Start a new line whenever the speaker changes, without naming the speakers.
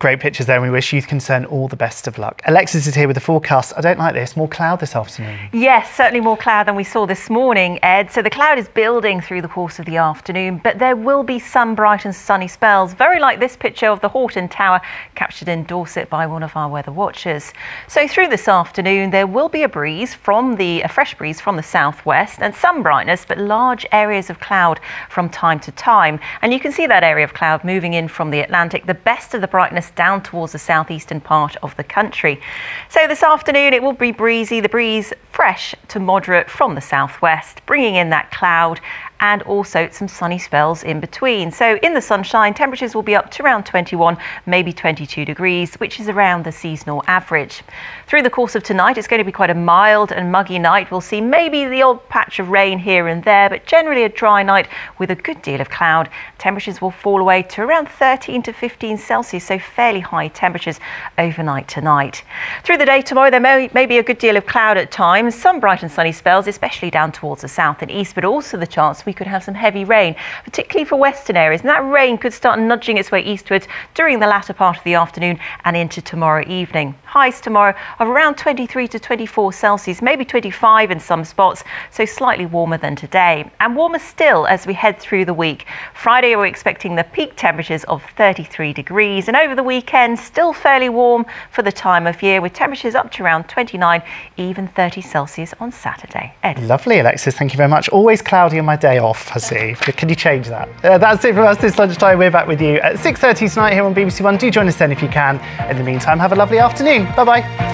Great pictures there, we wish Youth Concern all the best of luck. Alexis is here with the forecast. I don't like this. More cloud this afternoon.
Yes, certainly more cloud than we saw this morning, Ed. So the cloud is building through the course of the afternoon, but there will be some bright and sunny spells, very like this picture of the Horton Tower captured in Dorset by one of our weather watchers. So through this afternoon, there will be a breeze from the, a fresh breeze from the southwest and some brightness, but large areas of cloud from time to time. And you can see that area of cloud moving in from the Atlantic. The best of the brightness down towards the southeastern part of the country. So this afternoon it will be breezy, the breeze fresh to moderate from the southwest, bringing in that cloud and also some sunny spells in between. So in the sunshine, temperatures will be up to around 21, maybe 22 degrees, which is around the seasonal average. Through the course of tonight, it's going to be quite a mild and muggy night. We'll see maybe the odd patch of rain here and there, but generally a dry night with a good deal of cloud. Temperatures will fall away to around 13 to 15 Celsius, so fairly high temperatures overnight tonight. Through the day tomorrow, there may, may be a good deal of cloud at times, some bright and sunny spells, especially down towards the south and east, but also the chance we could have some heavy rain, particularly for western areas. And that rain could start nudging its way eastwards during the latter part of the afternoon and into tomorrow evening. Highs tomorrow of around 23 to 24 Celsius, maybe 25 in some spots, so slightly warmer than today. And warmer still as we head through the week. Friday, we're expecting the peak temperatures of 33 degrees, and over the weekend, still fairly warm for the time of year, with temperatures up to around 29, even 30 Celsius on Saturday. Ed.
Lovely, Alexis. Thank you very much. Always cloudy on my day off, I see. Can you change that? Uh, that's it from us this lunchtime. We're back with you at 6.30 tonight here on BBC One. Do join us then if you can. In the meantime, have a lovely afternoon. 拜拜。